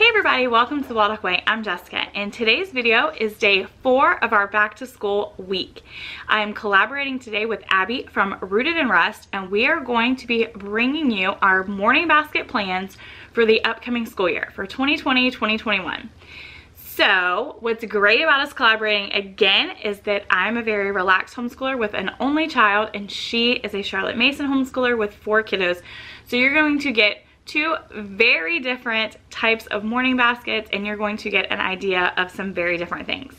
Hey everybody, welcome to the Waldock Way. I'm Jessica and today's video is day four of our back to school week. I am collaborating today with Abby from Rooted in Rust and we are going to be bringing you our morning basket plans for the upcoming school year for 2020-2021. So what's great about us collaborating again is that I'm a very relaxed homeschooler with an only child and she is a Charlotte Mason homeschooler with four kiddos. So you're going to get two very different types of morning baskets and you're going to get an idea of some very different things.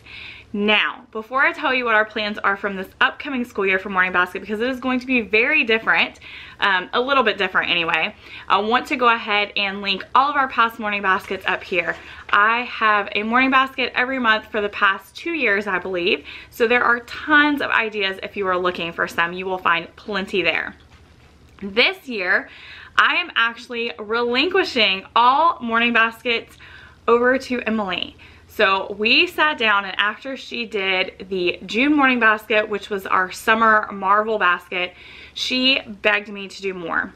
Now, before I tell you what our plans are from this upcoming school year for Morning Basket, because it is going to be very different, um, a little bit different anyway, I want to go ahead and link all of our past Morning Baskets up here. I have a Morning Basket every month for the past two years, I believe, so there are tons of ideas if you are looking for some. You will find plenty there. This year, I am actually relinquishing all morning baskets over to Emily. So we sat down and after she did the June morning basket, which was our summer Marvel basket, she begged me to do more.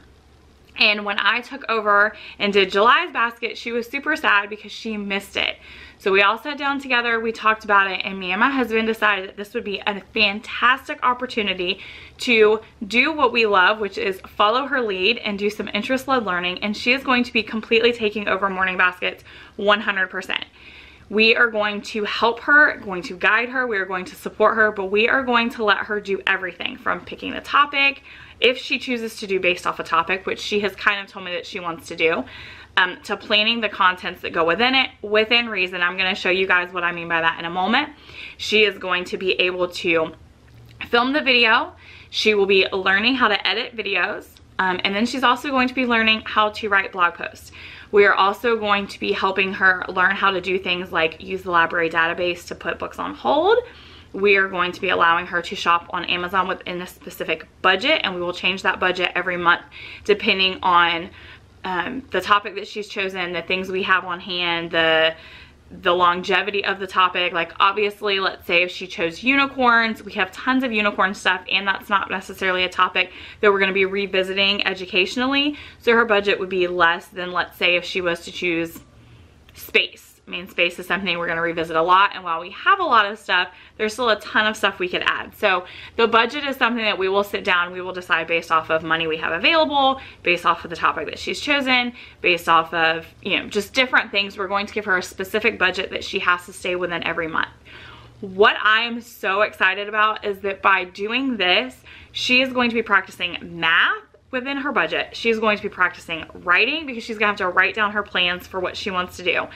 And when I took over and did July's basket, she was super sad because she missed it. So we all sat down together, we talked about it, and me and my husband decided that this would be a fantastic opportunity to do what we love, which is follow her lead and do some interest-led learning, and she is going to be completely taking over Morning Baskets 100%. We are going to help her, going to guide her, we are going to support her, but we are going to let her do everything from picking the topic, if she chooses to do based off a topic, which she has kind of told me that she wants to do, um, to planning the contents that go within it within reason. I'm going to show you guys what I mean by that in a moment. She is going to be able to film the video. She will be learning how to edit videos. Um, and then she's also going to be learning how to write blog posts. We are also going to be helping her learn how to do things like use the library database to put books on hold. We are going to be allowing her to shop on Amazon within a specific budget and we will change that budget every month depending on um, the topic that she's chosen, the things we have on hand, the the longevity of the topic. Like obviously, let's say if she chose unicorns, we have tons of unicorn stuff and that's not necessarily a topic that we're gonna be revisiting educationally. So her budget would be less than let's say if she was to choose space Mean, space is something we're going to revisit a lot. And while we have a lot of stuff, there's still a ton of stuff we could add. So the budget is something that we will sit down. We will decide based off of money we have available, based off of the topic that she's chosen, based off of, you know, just different things. We're going to give her a specific budget that she has to stay within every month. What I am so excited about is that by doing this, she is going to be practicing math within her budget. She's going to be practicing writing because she's gonna have to write down her plans for what she wants to do.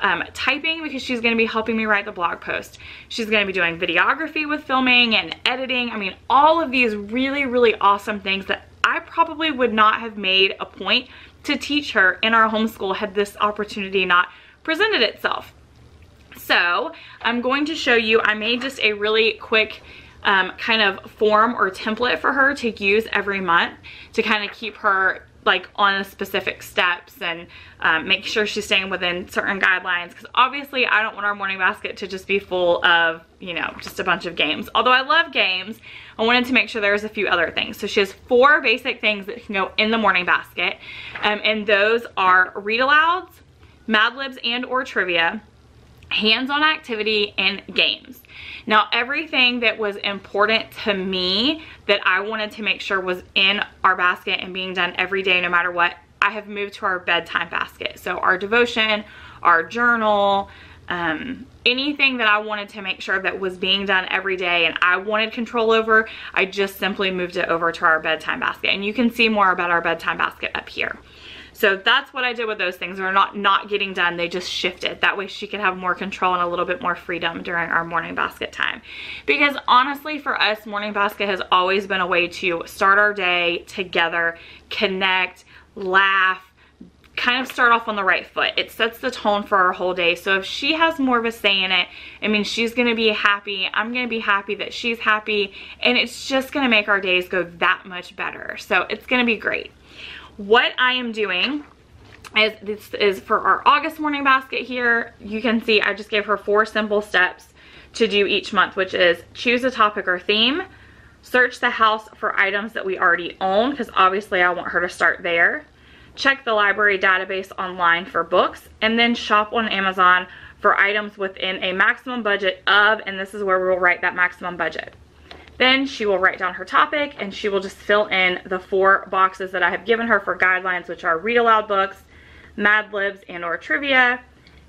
Um, typing because she's gonna be helping me write the blog post. She's gonna be doing videography with filming and editing. I mean, all of these really, really awesome things that I probably would not have made a point to teach her in our homeschool had this opportunity not presented itself. So I'm going to show you, I made just a really quick um, kind of form or template for her to use every month to kind of keep her like on a specific steps and um, make sure she's staying within certain guidelines. Because obviously I don't want our morning basket to just be full of you know just a bunch of games. Although I love games I wanted to make sure there's a few other things. So she has four basic things that can go in the morning basket um, and those are read alouds Mad Libs and or trivia hands-on activity and games now everything that was important to me that I wanted to make sure was in our basket and being done every day no matter what, I have moved to our bedtime basket. So our devotion, our journal, um, anything that I wanted to make sure that was being done every day and I wanted control over, I just simply moved it over to our bedtime basket. And you can see more about our bedtime basket up here. So that's what I did with those things. They're not not getting done. They just shifted. That way she could have more control and a little bit more freedom during our morning basket time. Because honestly for us, morning basket has always been a way to start our day together, connect, laugh, kind of start off on the right foot. It sets the tone for our whole day. So if she has more of a say in it, I mean, she's going to be happy. I'm going to be happy that she's happy. And it's just going to make our days go that much better. So it's going to be great what I am doing is this is for our August morning basket here. You can see I just gave her four simple steps to do each month, which is choose a topic or theme, search the house for items that we already own, because obviously I want her to start there, check the library database online for books, and then shop on Amazon for items within a maximum budget of, and this is where we'll write that maximum budget. Then she will write down her topic and she will just fill in the four boxes that I have given her for guidelines, which are read aloud books, Mad Libs and or trivia,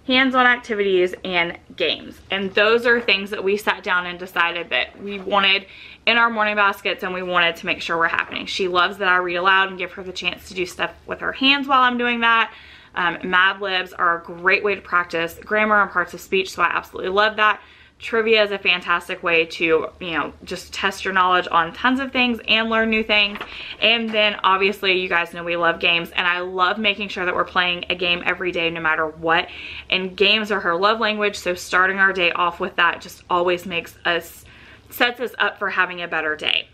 hands-on activities, and games. And those are things that we sat down and decided that we wanted in our morning baskets and we wanted to make sure were happening. She loves that I read aloud and give her the chance to do stuff with her hands while I'm doing that. Um, Mad Libs are a great way to practice grammar and parts of speech, so I absolutely love that. Trivia is a fantastic way to, you know, just test your knowledge on tons of things and learn new things. And then obviously you guys know we love games and I love making sure that we're playing a game every day no matter what. And games are her love language, so starting our day off with that just always makes us, sets us up for having a better day.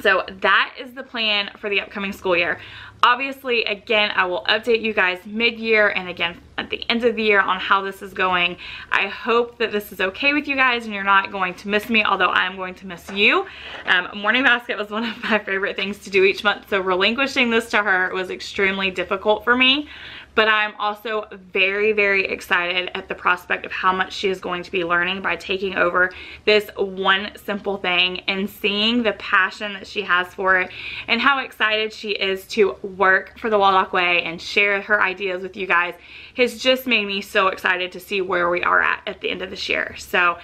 So that is the plan for the upcoming school year. Obviously, again, I will update you guys mid-year and again at the end of the year on how this is going. I hope that this is okay with you guys and you're not going to miss me, although I am going to miss you. Um, Morning Basket was one of my favorite things to do each month, so relinquishing this to her was extremely difficult for me but I'm also very, very excited at the prospect of how much she is going to be learning by taking over this one simple thing and seeing the passion that she has for it and how excited she is to work for the Waldock Way and share her ideas with you guys has just made me so excited to see where we are at at the end of this year. So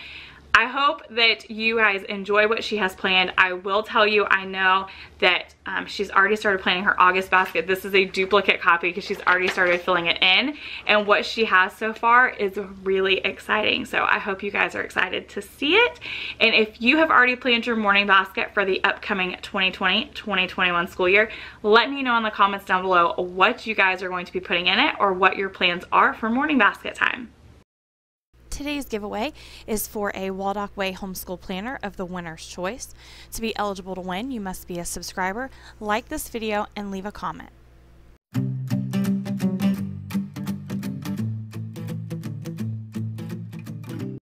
I hope that you guys enjoy what she has planned. I will tell you, I know that um, she's already started planning her August basket. This is a duplicate copy because she's already started filling it in. And what she has so far is really exciting. So I hope you guys are excited to see it. And if you have already planned your morning basket for the upcoming 2020-2021 school year, let me know in the comments down below what you guys are going to be putting in it or what your plans are for morning basket time today's giveaway is for a Waldock Way Homeschool Planner of the winner's choice. To be eligible to win, you must be a subscriber, like this video, and leave a comment.